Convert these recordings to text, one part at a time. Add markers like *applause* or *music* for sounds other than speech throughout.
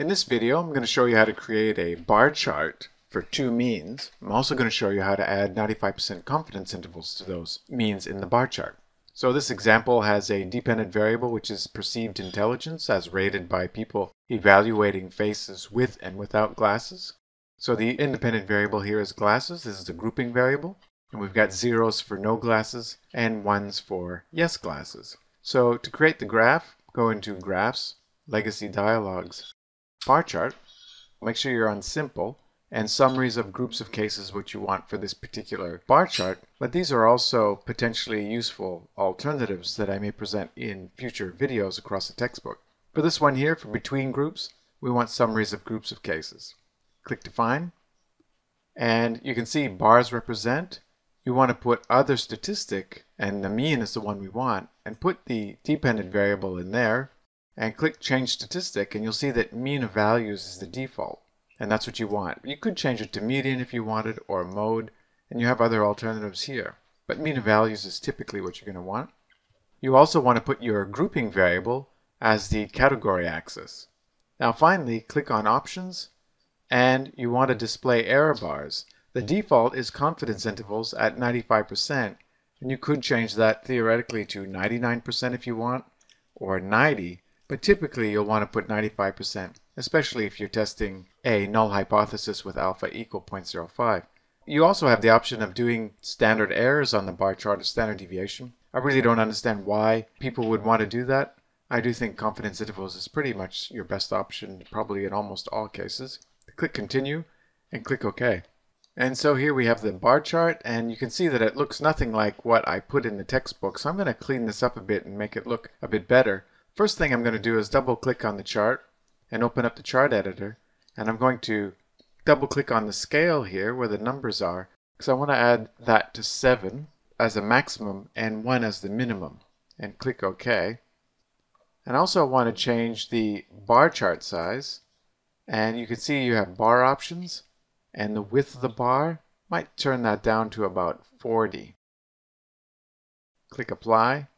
In this video, I'm going to show you how to create a bar chart for two means. I'm also going to show you how to add 95% confidence intervals to those means in the bar chart. So this example has a dependent variable which is perceived intelligence as rated by people evaluating faces with and without glasses. So the independent variable here is glasses. This is the grouping variable. And we've got zeros for no glasses and ones for yes glasses. So to create the graph, go into Graphs, Legacy Dialogs, bar chart. Make sure you're on simple and summaries of groups of cases which you want for this particular bar chart, but these are also potentially useful alternatives that I may present in future videos across the textbook. For this one here, for between groups, we want summaries of groups of cases. Click Define, and you can see bars represent. You want to put other statistic, and the mean is the one we want, and put the dependent variable in there, and click change statistic and you'll see that mean of values is the default and that's what you want. You could change it to median if you wanted or mode and you have other alternatives here but mean of values is typically what you're going to want. You also want to put your grouping variable as the category axis. Now finally click on options and you want to display error bars. The default is confidence intervals at 95% and you could change that theoretically to 99% if you want or 90 but typically you'll want to put 95%, especially if you're testing a null hypothesis with alpha equal 0.05. You also have the option of doing standard errors on the bar chart or standard deviation. I really don't understand why people would want to do that. I do think confidence intervals is pretty much your best option, probably in almost all cases. Click continue and click OK. And so here we have the bar chart and you can see that it looks nothing like what I put in the textbook. So I'm going to clean this up a bit and make it look a bit better. First thing I'm going to do is double click on the chart and open up the chart editor and I'm going to double click on the scale here where the numbers are because I want to add that to 7 as a maximum and 1 as the minimum and click OK. And also I want to change the bar chart size and you can see you have bar options and the width of the bar might turn that down to about 40. Click apply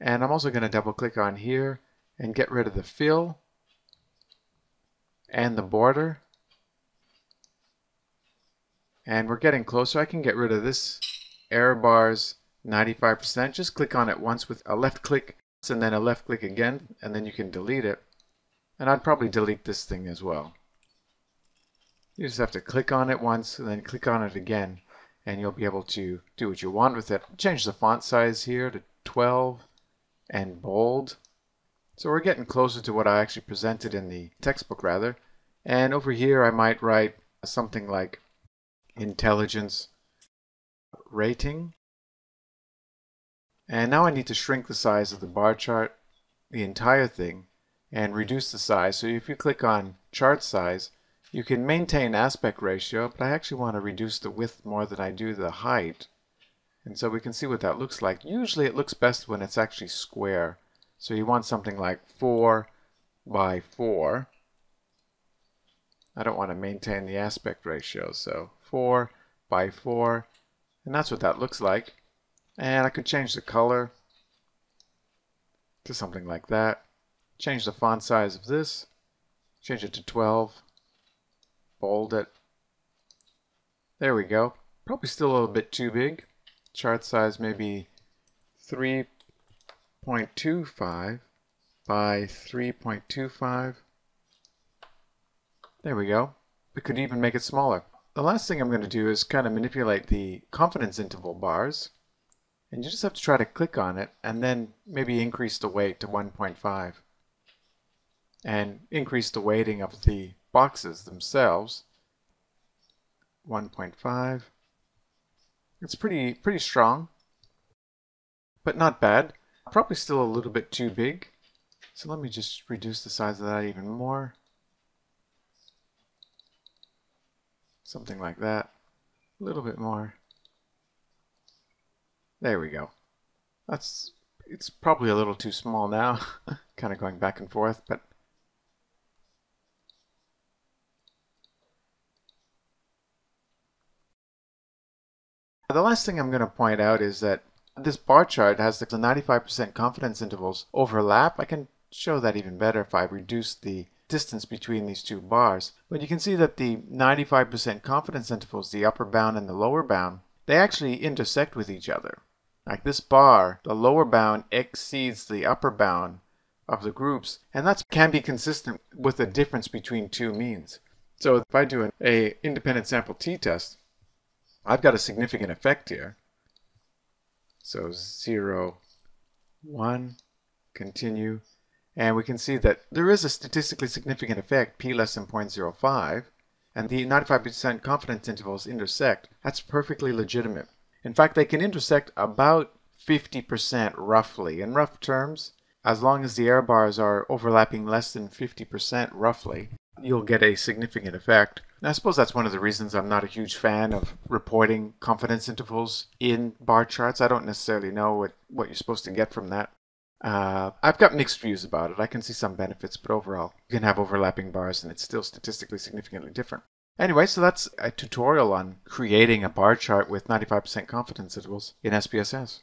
and I'm also going to double click on here and get rid of the fill and the border. And we're getting closer. I can get rid of this error bars 95%. Just click on it once with a left click and then a left click again and then you can delete it. And I'd probably delete this thing as well. You just have to click on it once and then click on it again and you'll be able to do what you want with it. Change the font size here to 12 and bold. So we're getting closer to what I actually presented in the textbook rather. And over here I might write something like intelligence rating. And now I need to shrink the size of the bar chart, the entire thing, and reduce the size. So if you click on chart size, you can maintain aspect ratio, but I actually want to reduce the width more than I do the height. And so we can see what that looks like. Usually it looks best when it's actually square. So you want something like 4 by 4. I don't want to maintain the aspect ratio, so 4 by 4. And that's what that looks like. And I could change the color to something like that. Change the font size of this. Change it to 12. Bold it. There we go. Probably still a little bit too big chart size maybe 3.25 by 3.25. There we go. We could even make it smaller. The last thing I'm going to do is kind of manipulate the confidence interval bars. And you just have to try to click on it and then maybe increase the weight to 1.5. And increase the weighting of the boxes themselves. 1.5. It's pretty pretty strong, but not bad. Probably still a little bit too big. So let me just reduce the size of that even more. Something like that. A little bit more. There we go. That's it's probably a little too small now. *laughs* kind of going back and forth, but The last thing I'm going to point out is that this bar chart has the 95% confidence intervals overlap. I can show that even better if I reduce the distance between these two bars. But you can see that the 95% confidence intervals, the upper bound and the lower bound, they actually intersect with each other. Like this bar, the lower bound exceeds the upper bound of the groups, and that can be consistent with the difference between two means. So if I do an a independent sample t-test, I've got a significant effect here. So 0, 1, continue, and we can see that there is a statistically significant effect, p less than 0.05, and the 95% confidence intervals intersect. That's perfectly legitimate. In fact, they can intersect about 50% roughly. In rough terms, as long as the error bars are overlapping less than 50% roughly, you'll get a significant effect. And I suppose that's one of the reasons I'm not a huge fan of reporting confidence intervals in bar charts. I don't necessarily know what, what you're supposed to get from that. Uh, I've got mixed views about it. I can see some benefits, but overall, you can have overlapping bars and it's still statistically significantly different. Anyway, so that's a tutorial on creating a bar chart with 95% confidence intervals in SPSS.